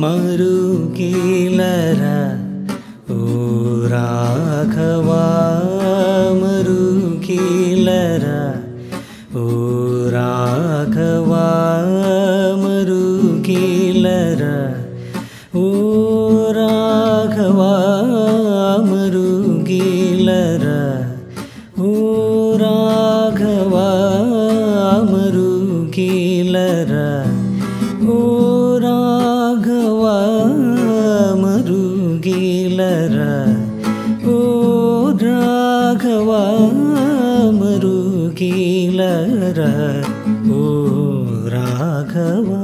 मरु ओ राघवा मरुखीलर ओ राघवा मरु ओ राघवा मरु ओ राघवा मरुखीलरा ओ राघवा मरुगील ओ राघवा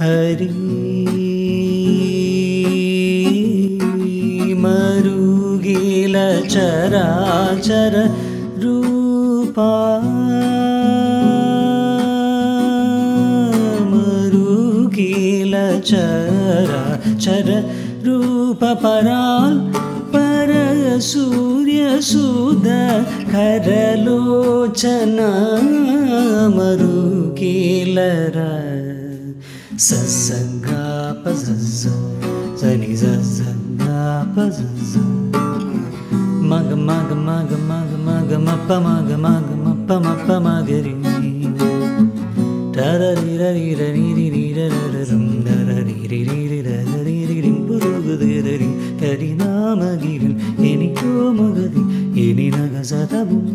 हरिमरुचरा रूपा चरा चर रूप पराल पर सूर्य सुद करलोचना मरु केलर सत्सङ्गा पजस सनि सत्सङ्गा पजस मग मग मग मग मग मप मग मग मप मप मगरि री री री री री री री री தரிரின் புருகுதிரின் தரிநாமகிரன் எனக்கோ மகதி எனி நகசதபும்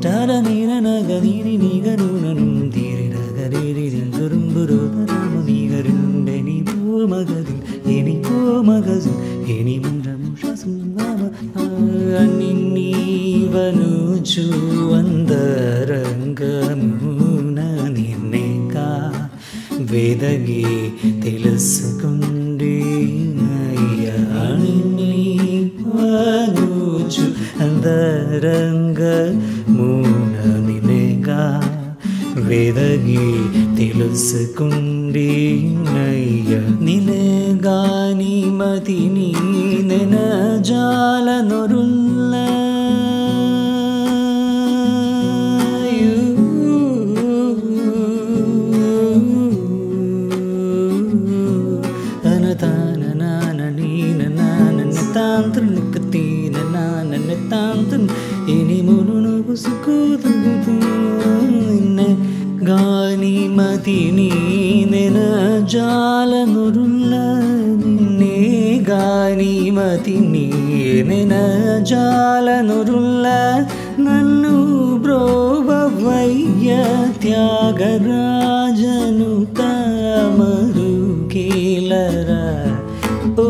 தரநீர நகதீரி நிகருணனும் தீரி நகரின் துரும்புருபராமீகரும் எனி போ மகதில் ರಂಗ ಮೂನ ನಿನಗ ವೇದಗಿ ತಿಳಿಸಿಕೊಂಡಿ ನಯ್ಯ ನಿನಗಾನಿ ಮತಿ ನೀ ನೆನ ಜಾಲ ನೊರುಲ್ಲ ತಾಂತ್ರ నీన నాన నితాంత్ర నికతీన నాన నితాంత్ర ఇని మును సుకూతు ഗാനി മതിനി നിന ജാലനുരുള്ള നിന്നെ ഗാനി മതിനി നിന ജാലനുരുള്ള നന്നു ബ്രോവയ്യ ത്യാഗരാജനു താമരു കീലര ഓ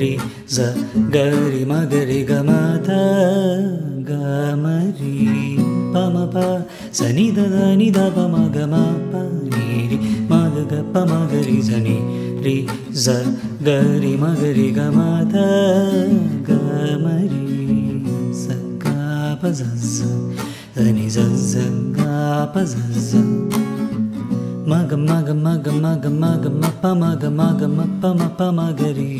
रि ज गरि मगरि गमद गमरि पमप सनि मागरि ग माथ गी पनि ध निग निग गनि रे गरि मगरि गमद गमरि सकाप झ ग मा सनि झ maga maga maga maga maga mappa maga maga mappa mappa magari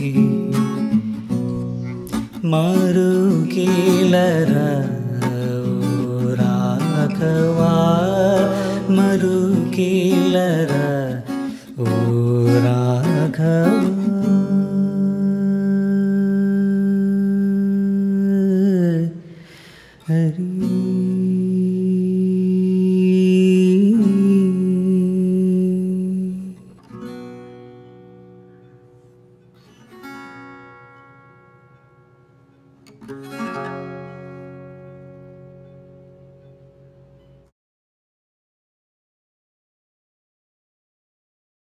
ಮಾರು ಕೀಲರ ರಾಘವ ಮರು ಕೀಲರ ಓ ರಾಘವ ಹರಿ